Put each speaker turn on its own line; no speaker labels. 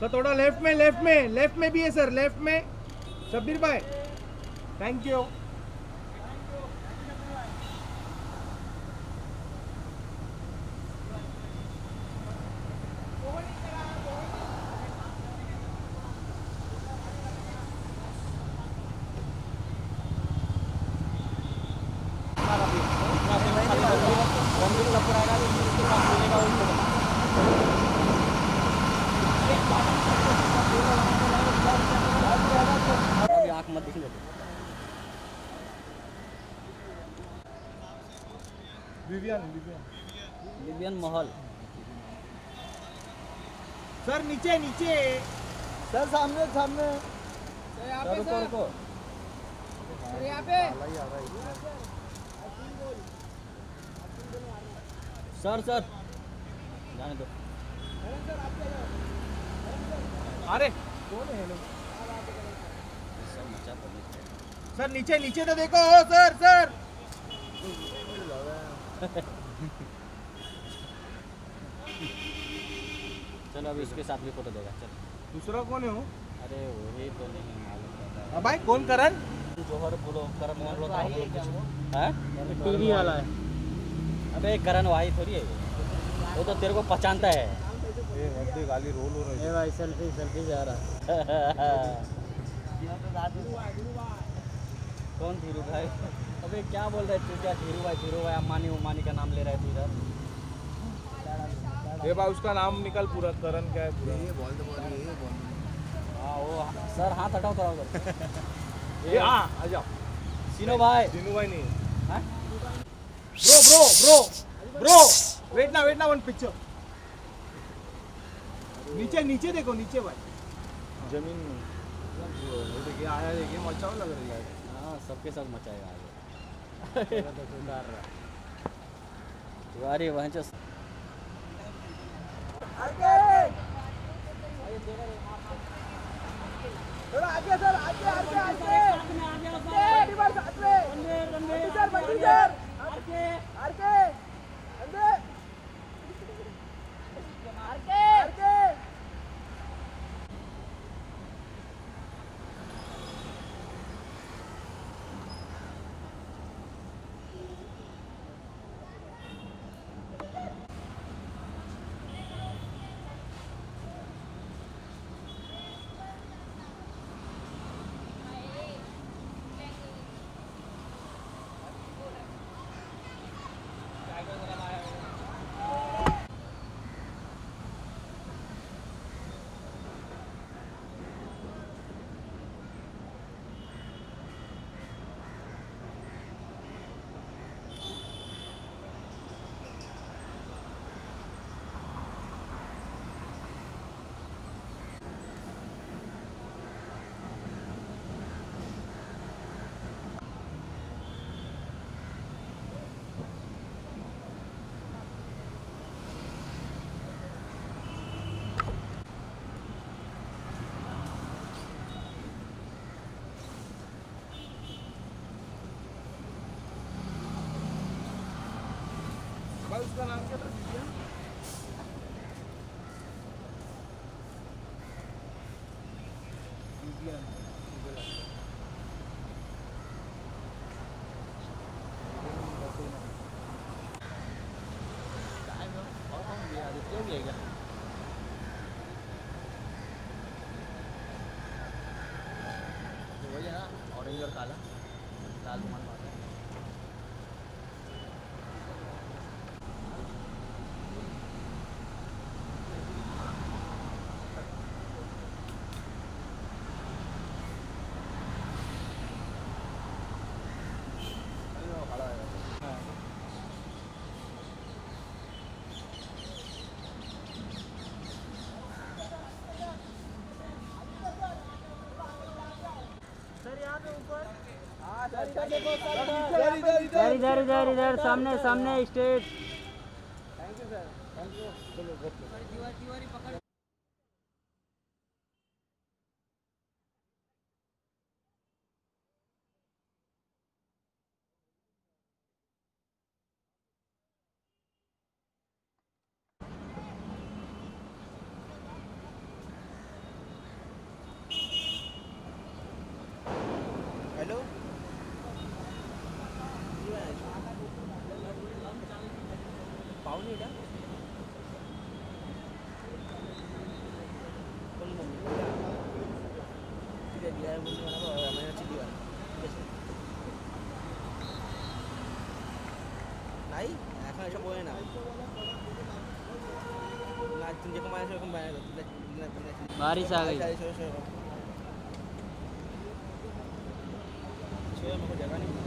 Sir थोड़ा left में left में लेफ़्ट में भी है सर लेफ़्ट में। शब्बीर भाई थैंक यू विवियन विवियन
लिबियन महल
सर नीचे नीचे.
सर सामने सामने.
सर रुको रुको सर सर जाने दो.
अरे.
पब्लिक है।
सर नीचे नीचे तो देखो. सर सर
चलो अभी इसके साथ भी फ़ोटो देगा चल।
दूसरा कौन है वो?
अरे वही तो नहीं मालूम
हाँ। भाई कौन करण?
है जोहर बोलो करण मोहन बोलो तो लोग कुछ हैं?
टीवी वाला है।
अबे करण भाई थोड़ी है वो। तो तेरे को पहचानता है।
ये वर्दी गाली रोल हो रही
ये भाई सेल्फी सेल्फी जा रहा है।
कौन धीरू भाई? अबे क्या बोल रहे तू? क्या धीरू भाई धीरू भाई अम्मानी उम्मानी का नाम ले रहे तू इधर?
ये भाई उसका नाम निकल पूरा करण क्या है पूरा।
हाँ वो सर हाथ हटाओ थोड़ा उधर।
ये हाँ आ जाओ।
सीनो भाई।
दिनू भाई नहीं
हाँ?
Bro bro bro bro. Wait ना वेट ना वन पिक्चर नीचे नीचे देखो नीचे भाई। ज़मीन में ये देखिए आया देखिए मचा लग रही हाँ।
सबके सब मचाएगा आगे। अरे वहाँ जो
भाई उसका नाम क्या था दिव्या दिव्या
इधर इधर इधर इधर सामने सामने state
thank you sir thank you dia bunyi apa namanya cili kan নাই এখন এসব বই না না তুমি যেরকম বানায়
সেরকম বানায় ভারী
সাগ ছয় আমাকে জায়গা নেই